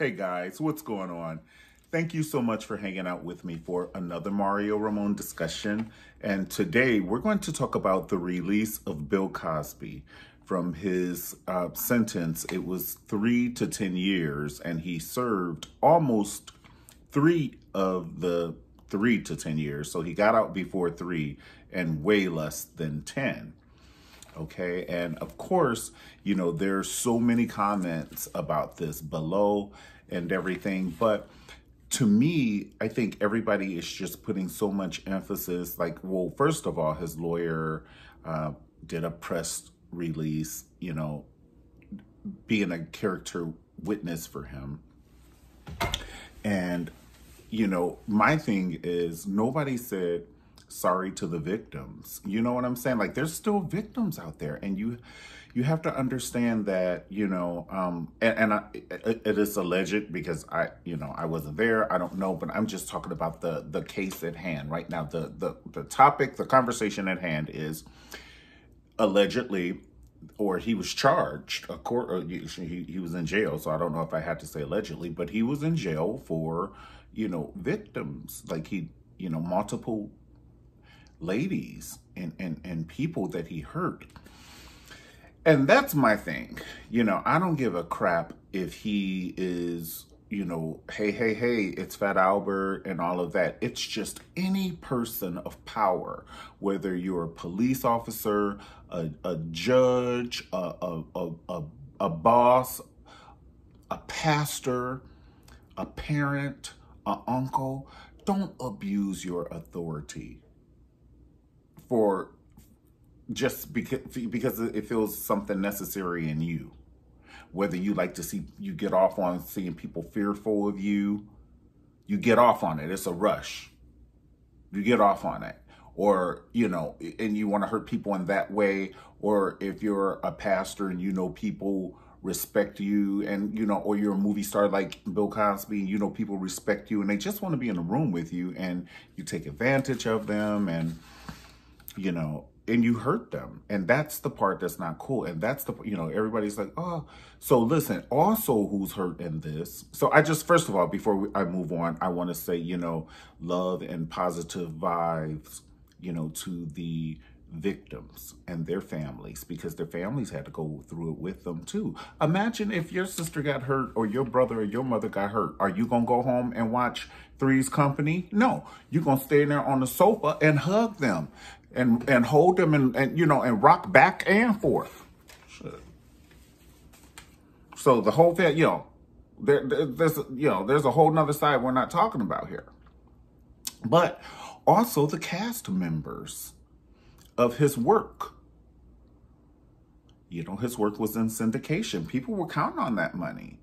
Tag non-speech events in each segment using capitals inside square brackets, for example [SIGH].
Hey guys, what's going on? Thank you so much for hanging out with me for another Mario Ramon discussion. And today we're going to talk about the release of Bill Cosby from his uh, sentence. It was three to 10 years, and he served almost three of the three to 10 years. So he got out before three and way less than 10 okay? And of course you know there's so many comments about this below and everything but to me i think everybody is just putting so much emphasis like well first of all his lawyer uh, did a press release you know being a character witness for him. And you know my thing is nobody said sorry to the victims. You know what I'm saying? Like there's still victims out there and you you have to understand that, you know, um and, and I, it, it is alleged because I, you know, I wasn't there. I don't know, but I'm just talking about the the case at hand right now. The the the topic, the conversation at hand is allegedly or he was charged a court he, he was in jail so i don't know if i had to say allegedly but he was in jail for you know victims like he you know multiple ladies and, and, and people that he hurt. And that's my thing. You know, I don't give a crap if he is, you know, hey, hey, hey, it's Fat Albert and all of that. It's just any person of power, whether you're a police officer, a, a judge, a, a, a, a, a boss, a pastor, a parent, an uncle, don't abuse your authority for just because because it feels something necessary in you. Whether you like to see you get off on seeing people fearful of you, you get off on it. It's a rush. You get off on it. Or, you know, and you want to hurt people in that way. Or if you're a pastor and you know people respect you and, you know, or you're a movie star like Bill Cosby and you know people respect you and they just want to be in a room with you and you take advantage of them and you know, and you hurt them. And that's the part that's not cool. And that's the, you know, everybody's like, oh, so listen, also who's hurt in this. So I just, first of all, before we, I move on, I want to say, you know, love and positive vibes, you know, to the victims and their families because their families had to go through it with them too. Imagine if your sister got hurt or your brother or your mother got hurt. Are you going to go home and watch Three's Company? No, you're going to stay there on the sofa and hug them and and hold them and, and you know and rock back and forth. Shit. So the whole thing, you know, there, there's you know there's a whole nother side we're not talking about here, but also the cast members of his work. You know, his work was in syndication. People were counting on that money,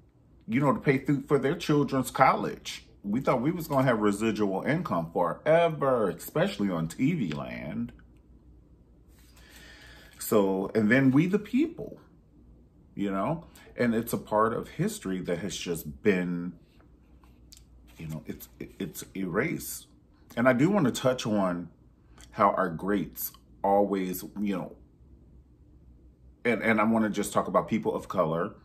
you know, to pay for their children's college we thought we was going to have residual income forever, especially on TV land. So, and then we the people, you know, and it's a part of history that has just been, you know, it's it's erased. And I do want to touch on how our greats always, you know, and and I want to just talk about people of color,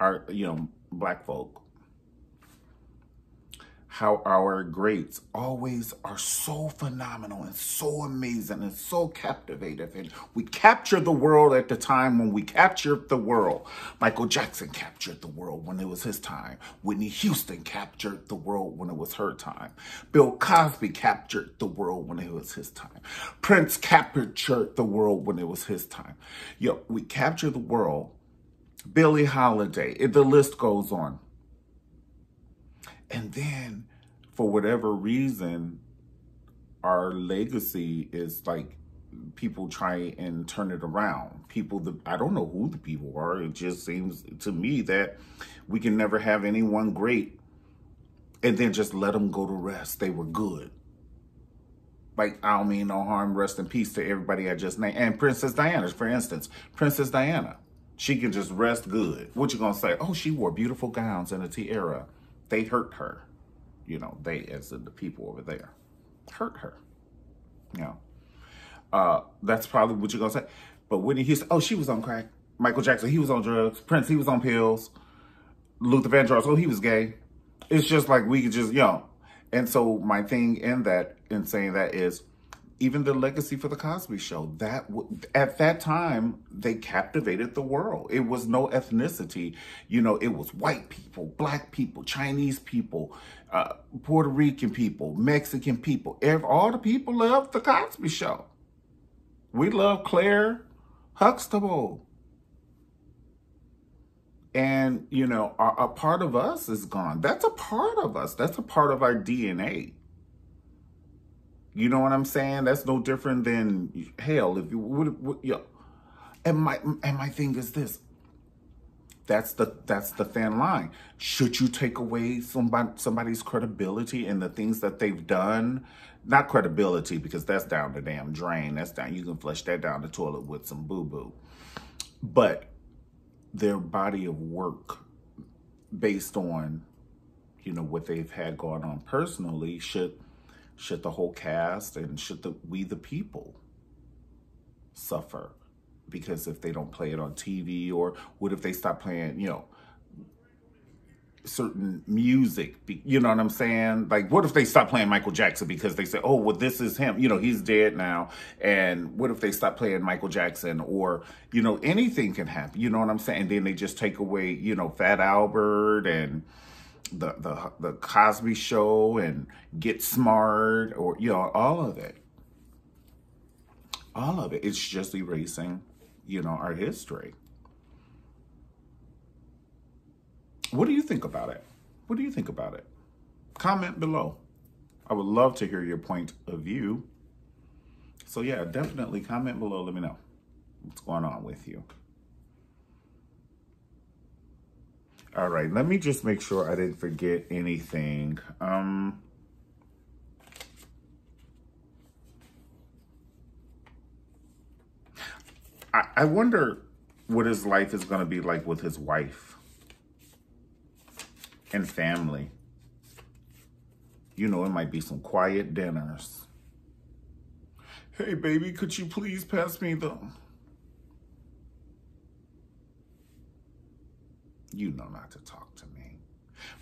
our you know, black folk how our greats always are so phenomenal and so amazing and so captivative. And we capture the world at the time when we captured the world. Michael Jackson captured the world when it was his time. Whitney Houston captured the world when it was her time. Bill Cosby captured the world when it was his time. Prince captured the world when it was his time. Yo, we capture the world. Billie Holiday, the list goes on. And then, for whatever reason, our legacy is like people try and turn it around. People, that I don't know who the people are. It just seems to me that we can never have anyone great and then just let them go to rest. They were good. Like, I don't mean no harm, rest in peace to everybody I just named. And Princess Diana, for instance, Princess Diana, she can just rest good. What you gonna say? Oh, she wore beautiful gowns and a tiara they hurt her. You know, they as the people over there hurt her. You know, uh, that's probably what you're gonna say. But Whitney Houston, oh, she was on crack. Michael Jackson, he was on drugs. Prince, he was on pills. Luther Vandross, oh, he was gay. It's just like we could just, you know. And so my thing in that, in saying that is, even the legacy for the Cosby Show, that at that time they captivated the world. It was no ethnicity, you know. It was white people, black people, Chinese people, uh, Puerto Rican people, Mexican people. Every, all the people loved the Cosby Show. We love Claire Huxtable. And, you know, a part of us is gone. That's a part of us. That's a part of our DNA. You know what I'm saying? That's no different than hell. If you would, yeah. And my and my thing is this. That's the that's the thin line. Should you take away somebody somebody's credibility and the things that they've done? Not credibility because that's down the damn drain. That's down. You can flush that down the toilet with some boo boo. But their body of work based on you know what they've had going on personally should should the whole cast and should the we the people suffer? Because if they don't play it on TV or what if they stop playing you know certain music you know what i'm saying? Like what if they stop playing michael jackson because they say oh well this is him you know he's dead now. And what if they stop playing michael jackson or you know anything can happen you know what i'm saying? Then they just take away you know fat albert and the the the cosby show and get smart or you know all of it all of it it's just erasing you know our history What do you think about it? What do you think about it? Comment below. I would love to hear your point of view. So yeah, definitely comment below. Let me know what's going on with you. All right, let me just make sure I didn't forget anything. Um, I, I wonder what his life is going to be like with his wife and family. You know, it might be some quiet dinners. Hey, baby, could you please pass me the... You know not to talk to me.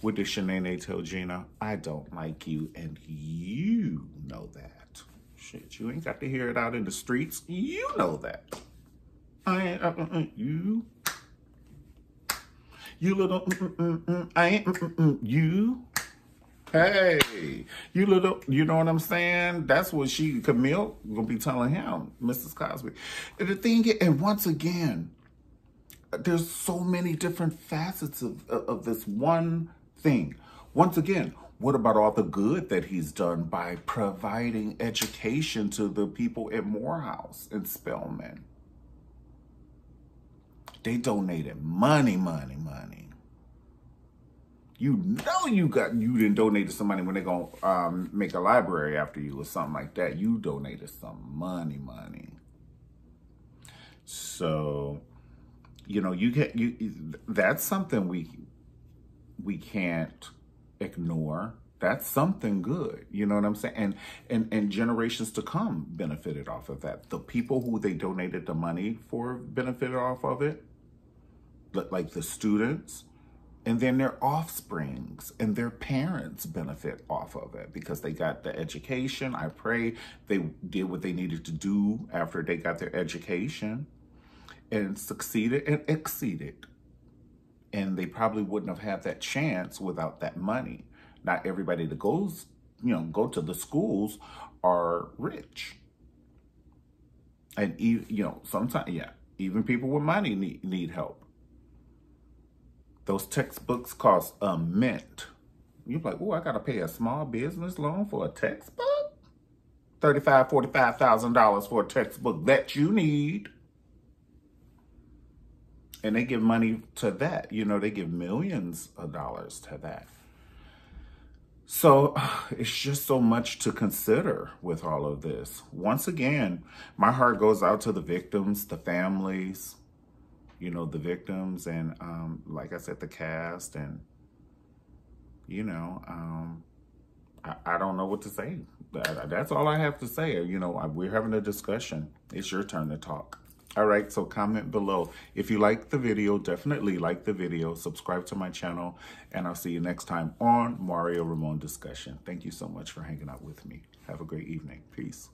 What did Shanae tell Gina? I don't like you, and you know that. Shit, you ain't got to hear it out in the streets. You know that. I ain't, uh, uh, uh, you you little, mm, mm, mm, I ain't, you. Hey, you little, you know what I'm saying? That's what she, Camille, gonna be telling him, Mrs. Cosby. And the thing, and once again, there's so many different facets of, of this one thing. Once again, what about all the good that he's done by providing education to the people at Morehouse and Spelman? They donated money, money, money. You know you got you didn't donate to somebody when they're gonna um, make a library after you or something like that. You donated some money, money. So, you know, you get you. That's something we we can't ignore. That's something good. You know what I'm saying? And and and generations to come benefited off of that. The people who they donated the money for benefited off of it But like the students, and then their offsprings and their parents benefit off of it because they got the education. I pray they did what they needed to do after they got their education and succeeded and exceeded. And they probably wouldn't have had that chance without that money. Not everybody that goes, you know, go to the schools are rich. And, you know, sometimes, yeah, even people with money need, need help. Those textbooks cost a mint. You're like, oh, I got to pay a small business loan for a textbook? $35,000, $45,000 for a textbook that you need. And they give money to that. You know, they give millions of dollars to that. So [SIGHS] it's just so much to consider with all of this. Once again, my heart goes out to the victims, the families, you know, the victims and, um, like I said, the cast and, you know, um, I, I don't know what to say. That, that's all I have to say. You know, we're having a discussion. It's your turn to talk. All right, so comment below. If you like the video, definitely like the video, subscribe to my channel, and I'll see you next time on Mario Ramon Discussion. Thank you so much for hanging out with me. Have a great evening. Peace.